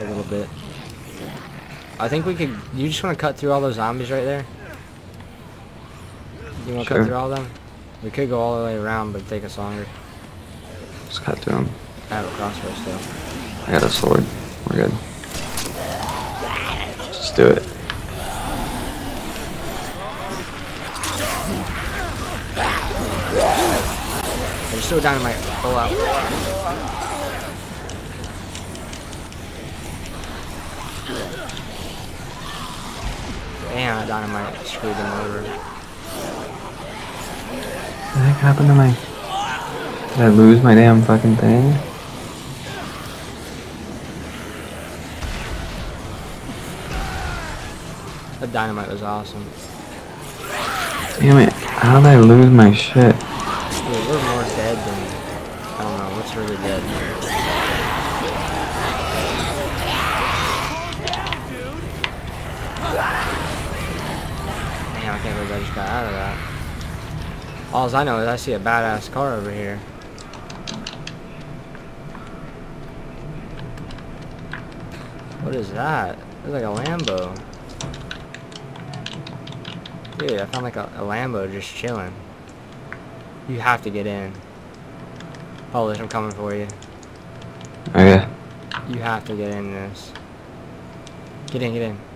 A little bit. I think we could... You just want to cut through all those zombies right there? You want to Sure. cut through all of them? We could go all the way around, but take us longer. Just cut through them. I have a crossbow still. I got a sword. We're good. Just do it. I just threw dynamite. Pull out. Dynamite screwed them over. What the heck happened to my... Did I lose my damn fucking thing? That dynamite was awesome. Damn it. How did I lose my shit? Dude, we're more dead than... I don't know, what's really dead? I can't believe I just got out of that. All I know is I see a badass car over here. What is that? It's like a Lambo. Dude, I found like a, a Lambo just chilling. You have to get in. Polish, I'm coming for you. Okay. You have to get in this. Get in, get in.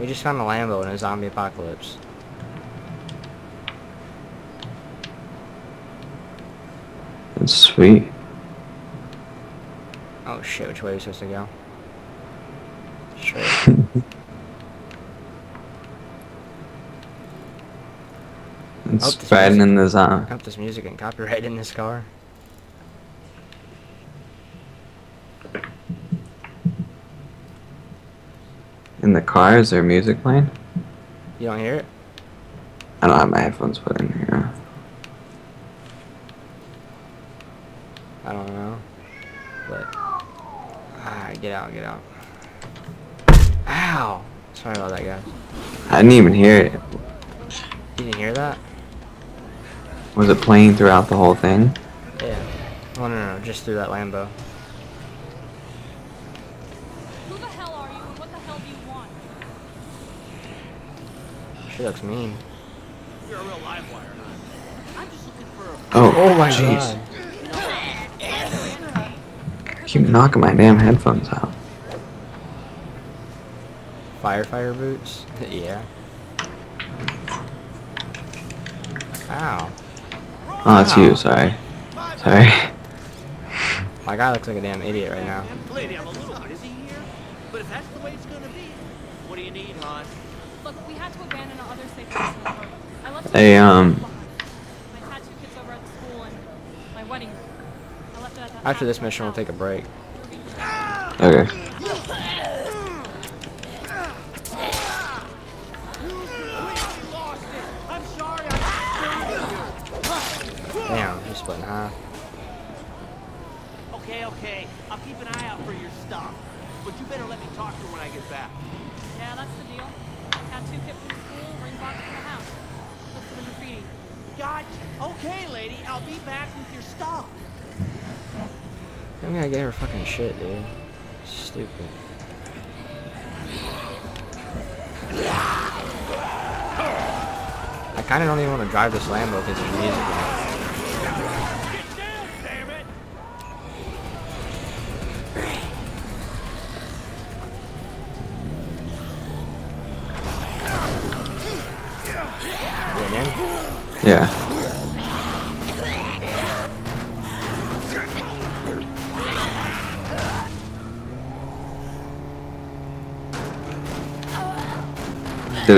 We just found a Lambo in a zombie apocalypse. That's sweet. Oh shit, which way are we supposed to go? Straight. It's riding in the zone. I hope this music and copyright in this car. In the car, is there music playing? You don't hear it? I don't have my headphones put in here. I don't know. But ah, get out, get out. Ow! Sorry about that, guys. I didn't even hear it. You didn't hear that? Was it playing throughout the whole thing? Yeah. Oh no, no, no, just through that Lambo. Who the hell are you and what the hell do you want? She looks mean. You're a real live wire, huh? I'm just looking for a Oh, Oh my jeez. god. Keep knocking my damn headphones out. Firefighter boots? yeah. Ow. Oh, that's you, sorry. Sorry. My guy looks like a damn idiot right now. lady. I'm a little busy here, but if that's the way it's gonna be, what do you need, hon? Look, we had to abandon our other safe place in the room. I left Hey, um. My tattoo kit's over at the school and my wedding ring. I left it at that After this mission, we'll take a break. Okay. I'm sorry. I'm Damn, he's split in half. Okay, okay. I'll keep an eye out for your stuff, but you better let me talk to her when I get back. Yeah, that's the deal. Tattoo kit from school, ring box from the house. Look for the graffiti. Gotcha. Okay, lady. I'll be back with your stuff. I'm gonna get her fucking shit, dude. Stupid. I kinda don't even want to drive this Lambo because there's music in it.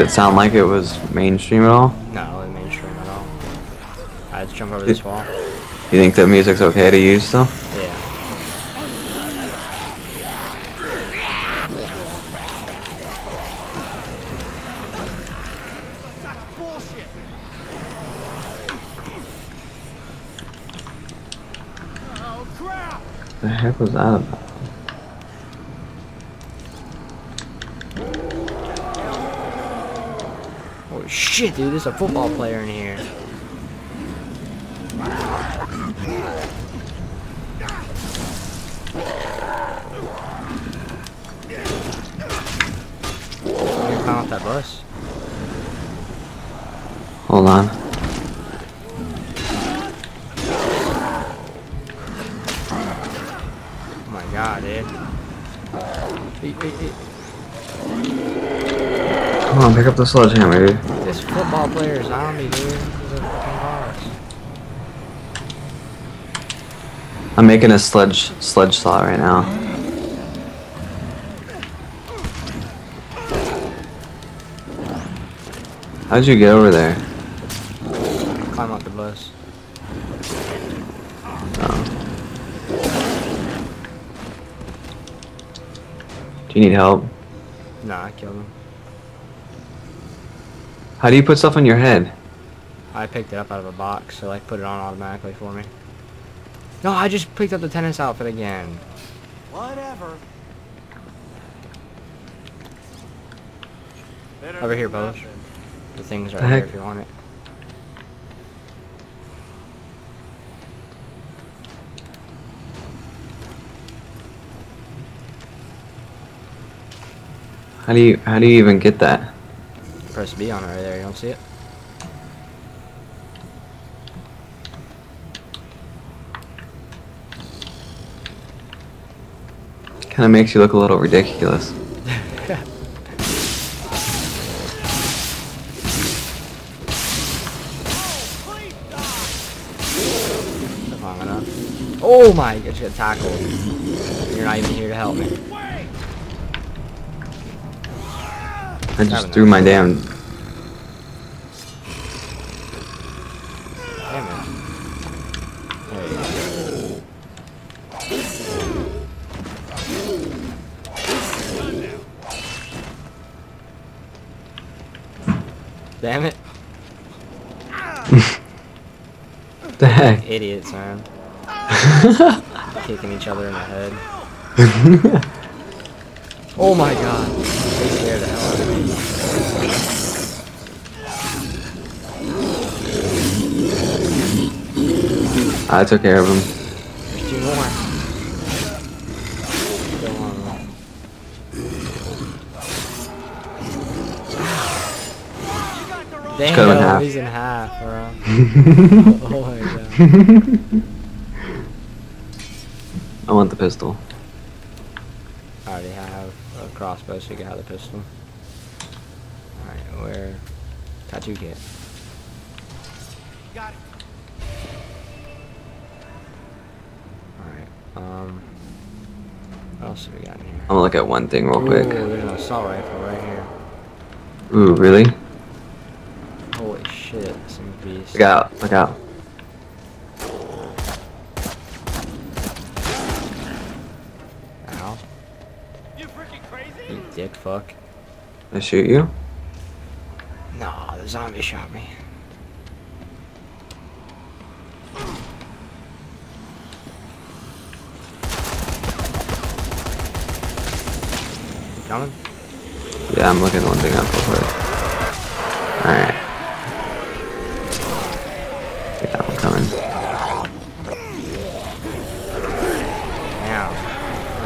it sound like it was mainstream at all? No, it was mainstream at all. I just jump over this wall. You think that music's okay to use though? Yeah. The heck was that about? Oh shit, dude, there's a football player in here. Climb off that bus? Hold on. Oh my god, dude. Hey, hey, hey. Come on, pick up the sledgehammer, dude. This football player is zombie, dude. He's a fucking boss. I'm making a sledge sledge saw right now. How'd you get over there? Climb up the bus. Oh. Do you need help? Nah, I killed him. How do you put stuff on your head? I picked it up out of a box, so like put it on automatically for me. No, I just picked up the tennis outfit again. Whatever. Better Over here, than Bosch. nothing. The thing's right The here if you want it. How do you how do you even get that? Press B on it right there, you don't see it? Kind of makes you look a little ridiculous. Please stop. That's long enough. Oh my, I just got tackled. You're not even here to help me. I just threw my damn. Damn it. There. Damn it. The heck? Idiots, man. Kicking each other in the head. Oh my god. They scared the hell out of me. I took care of him. There's two more. Still one more. You got the wrong. Damn, cut him in half. he's in half, bro. oh my god. I want the pistol. I already have a crossbow, so you can have the pistol. Alright, where? Tattoo kit. Got it. Alright, um. What else have we got in here? I'm gonna look at one thing real Ooh, quick. there's an assault rifle right here. Ooh, really? Holy shit, some beast. Look out! Look out! Ow. You freaking crazy? You dick fuck. I shoot you? No, the zombie shot me. You coming? Yeah, I'm looking one thing up real quick. Alright.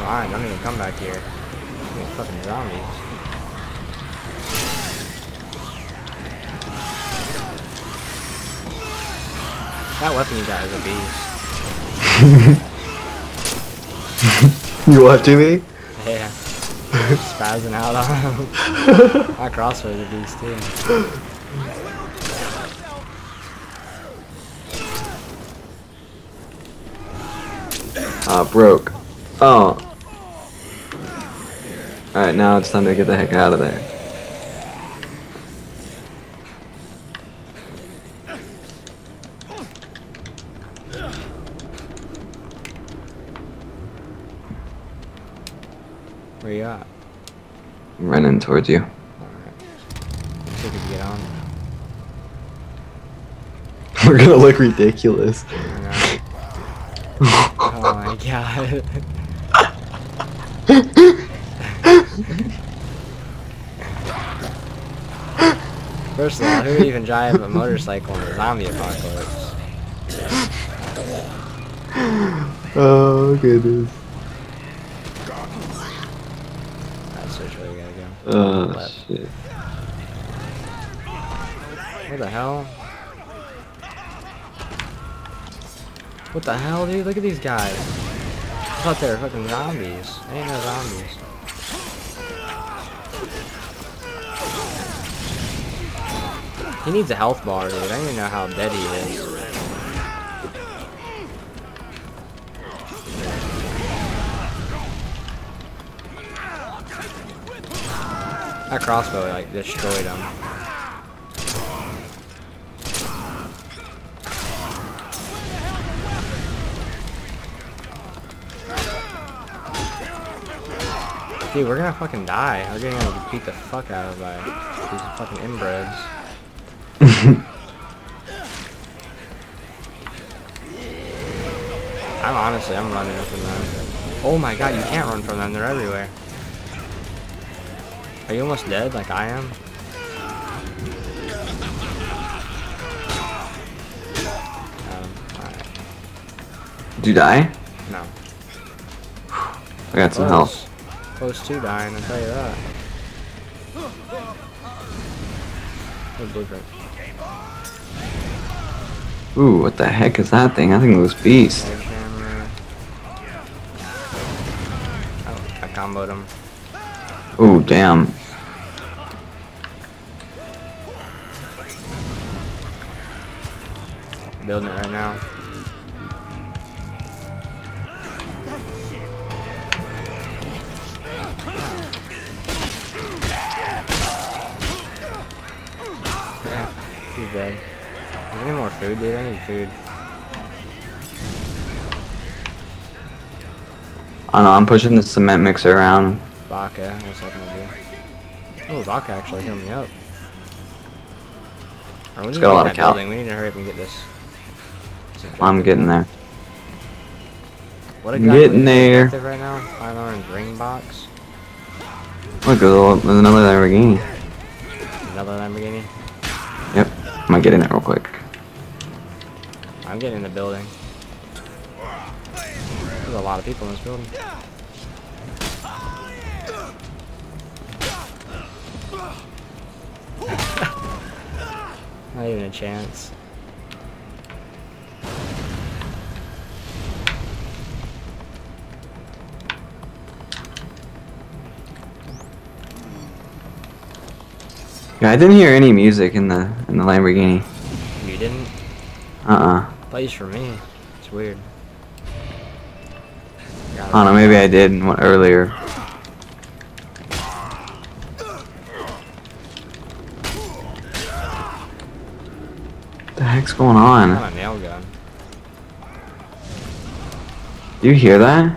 Mind, don't even come back here. You fucking zombies. That weapon you got is a beast. You watching me? Yeah. Spazzing out on him. My crossbow's a beast too. Ah, broke. Oh. Alright, now it's time to get the heck out of there. Where you at? I'm running towards you. Alright. See we can get on. We're gonna look ridiculous. Oh my god. First of all, who would even drive a motorcycle in a zombie apocalypse? oh goodness. That's which way we gotta go. Oh Left. shit. What the hell? What the hell, dude? Look at these guys. I thought they were fucking zombies. They ain't no zombies. He needs a health bar, dude. I don't even know how dead he is. That crossbow like destroyed him. Dude, we're gonna fucking die. We're like, beat the fuck out of by these fucking inbreds. I'm honestly, I'm running from them. Oh my god, you can't run from them. They're everywhere. Are you almost dead like I am? Um, alright. Did you die? No. I got some health. Close to dying, I'll tell you that. Good blueprint. Ooh, what the heck is that thing? I think it was beast. Oh, comboed him. Ooh, damn. Building it right now. He's dead. Is there any more food, dude? I need food. I know, I'm pushing the cement mixer around. Baka, what's that gonna do? Oh, Baka actually healed me up. We need got a lot of cal- building. We need to hurry up and get this. I'm getting there. What a guy getting there. Right now, five orange ring box. Look, there's another Lamborghini. Another Lamborghini. Yep. I'm in it real quick. I'm getting in the building. A lot of people in this building. Not even a chance. Yeah, I didn't hear any music in the in the Lamborghini. You didn't? Uh-uh. Plays for me. It's weird. I don't know, maybe I did one earlier. What the heck's going on? on a nail gun. Do you hear that?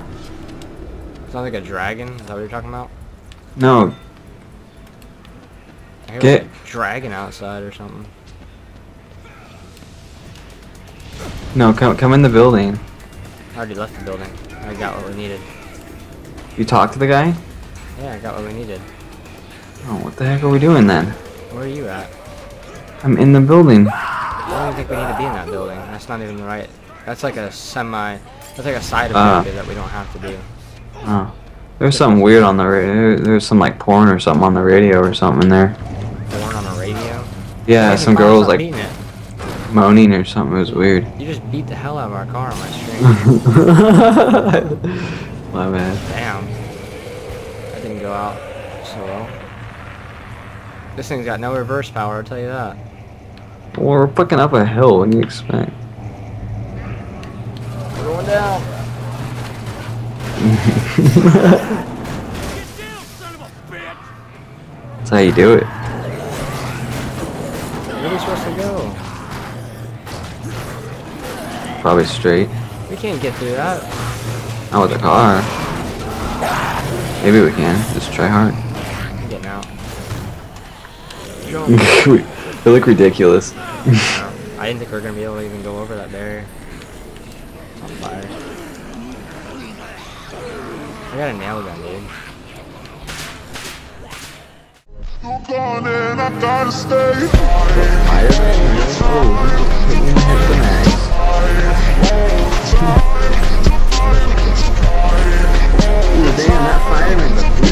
Sounds like a dragon. Is that what you're talking about? No. I hear Get- like a dragon outside or something. No, come come in the building. I already left the building. I got what we needed. You talked to the guy? Yeah, I got what we needed. Oh, what the heck are we doing then? Where are you at? I'm in the building. I don't think we need to be in that building. That's not even the right. That's like a semi. That's like a side objective uh. that we don't have to do. Oh. There's something weird on the radio. There's some like porn or something on the radio or something in there. Born on a radio. Yeah, some girls like it? Moaning or something. It was weird. You just beat the hell out of our car on my stream. My bad. Damn. That didn't go out so well. This thing's got no reverse power, I'll tell you that. Well, we're fucking up a hill. What do you expect? We're going down. Get down, son of a bitch! That's how you do it. Where are we supposed to go? Probably straight. We can't get through that. Not with the car. Maybe we can. Just try hard. I'm getting out. we we look ridiculous. I didn't think we were gonna be able to even go over that barrier. On fire. I got a nail gun, dude. You're gone and I gotta stay high. Fire? Oh, Ooh, damn, that fireman's a